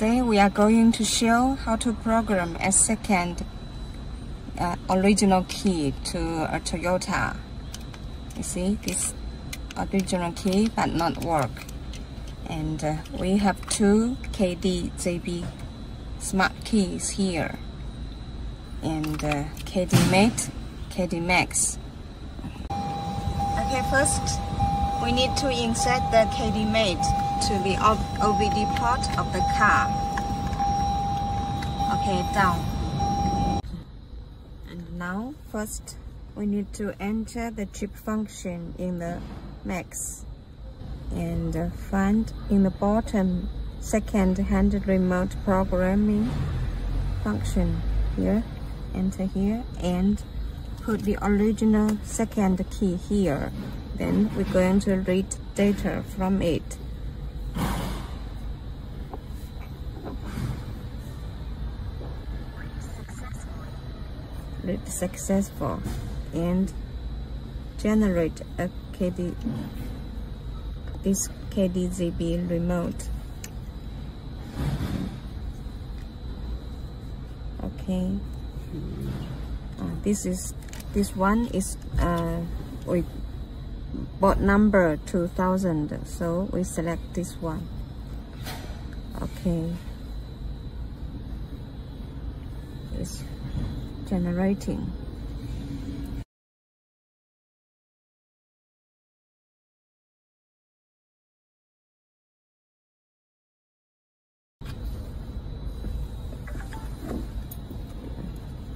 Today we are going to show how to program a second uh, original key to a Toyota. You see this original key but not work. And uh, we have two KDZB smart keys here. And uh, KD Mate, KD Max. Okay, first we need to insert the KD Mate to the OBD port of the car. Okay, down. And now, first, we need to enter the chip function in the Max and find in the bottom second hand remote programming function here enter here and put the original second key here then we're going to read data from it. Read successful and generate a KD this KDZB remote. Okay. Uh, this is this one is uh, with board number 2000 so we select this one. Okay. It's generating.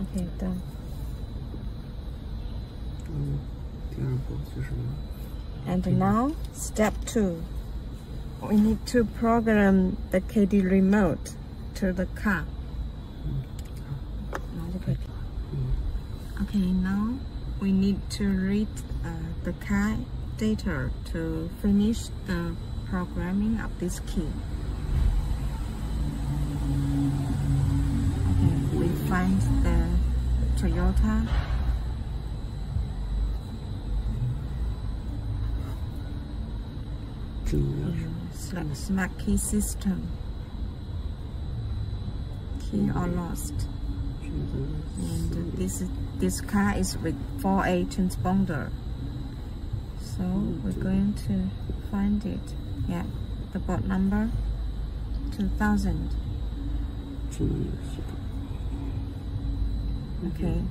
Okay, done. And now, step two. We need to program the KD remote to the car. Okay, now we need to read uh, the car data to finish the programming of this key. Okay, we find the Toyota um, smart key system. Key are lost. And this this car is with 4A transponder. So we're going to find it. Yeah, the board number 2000. Okay,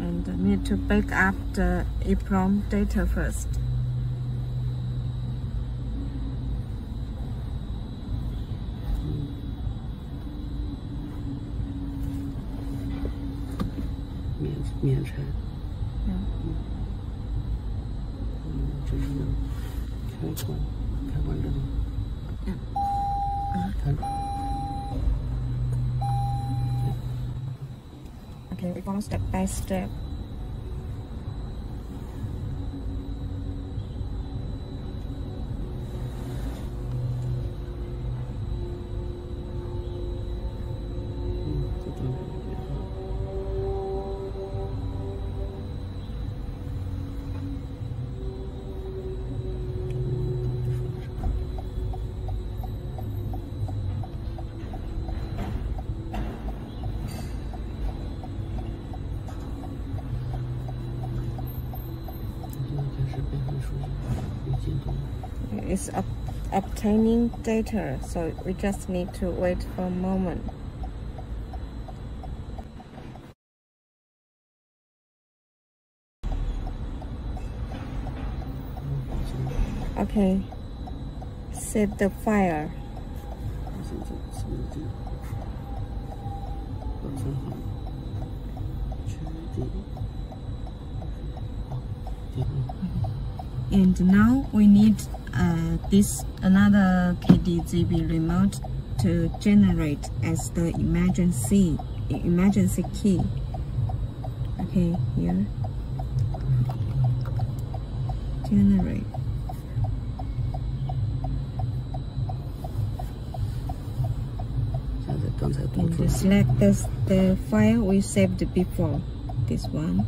And need to back up the EEPROM data first. Okay, we follow step by step. It's up, obtaining data, so we just need to wait for a moment. Okay, set the fire. And now we need uh, this another KDZB remote to generate as the emergency emergency key. Okay, here. Generate. And select the, the file we saved before. This one.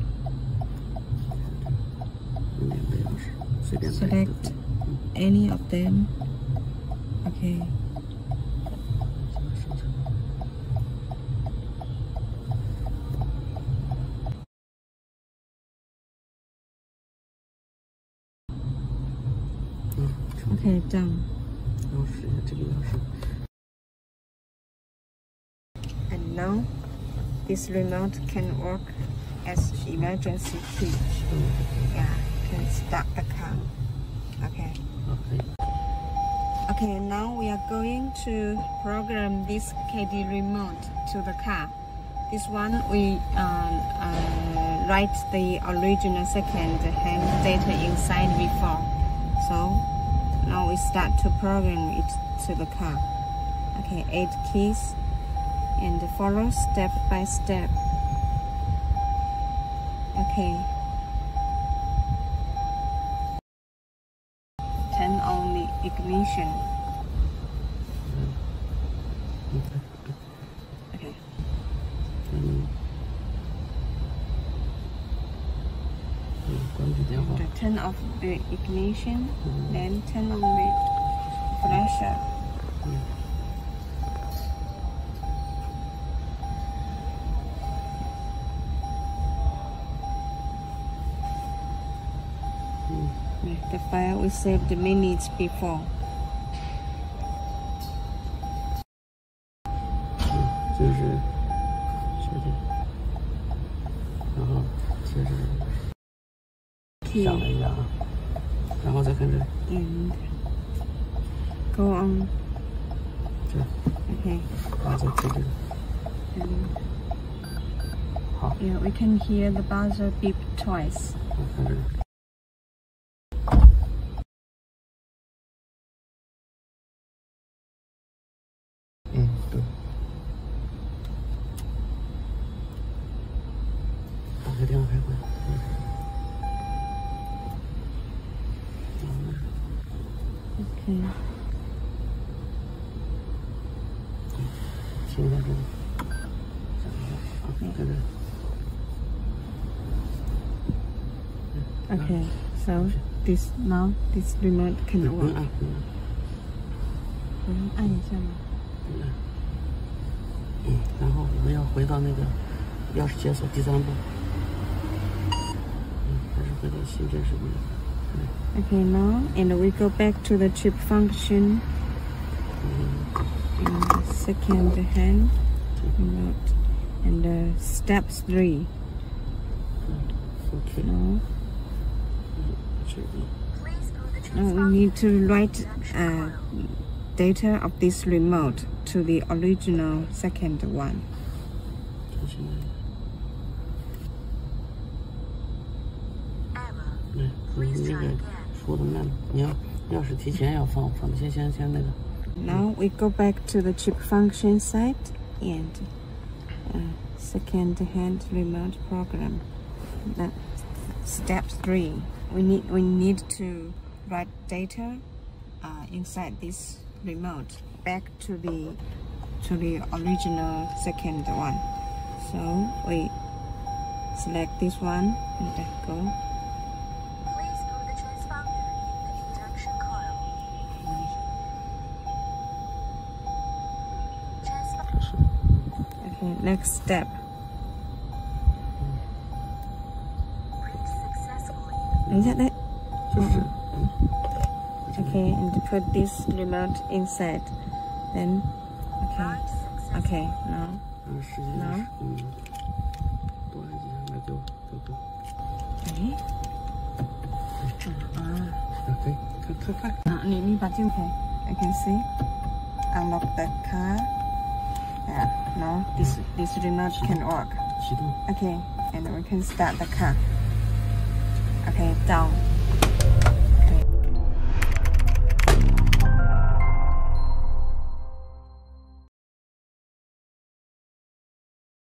Select any of them. Okay. Okay done. And now this remote can work as emergency key. Yeah can start the car. Okay. Okay. Okay, now we are going to program this KD remote to the car. This one, we um, uh, write the original second-hand data inside before. So now we start to program it to the car. Okay, eight keys and follow step by step. Okay. The turn off the ignition, then turn on the flasher. the fire we saved minutes before. And go on. Okay. And yeah, we can hear the buzzer beep twice. 打开电话开关。嗯 Okay. 停在这里。想一下这里。Okay. So this now this remote can 不用 work. 按，不用按。一下吗？嗯，嗯，然后我们要回到那个钥匙解锁第三步，Okay, now, and we go back to the chip function. And the second hand, and uh, steps three. Okay. Now we need to write uh, data of this remote to the original second one. 对，你那个说的慢，你要钥匙提前要放放，先先先那个， Now we go back to the chip function site and uh, second hand remote program. That step three. We need we need to write data uh, inside this remote back to the to the original second one. So we select this one and then go. next step. Is that it? Mm-hmm. Okay, and put this remote inside. Then, okay, okay, no, no. Okay. Okay, click, click, okay. I can see. Unlock the car. Yeah, now this this remote can work. Okay, and we can start the car. Okay, down.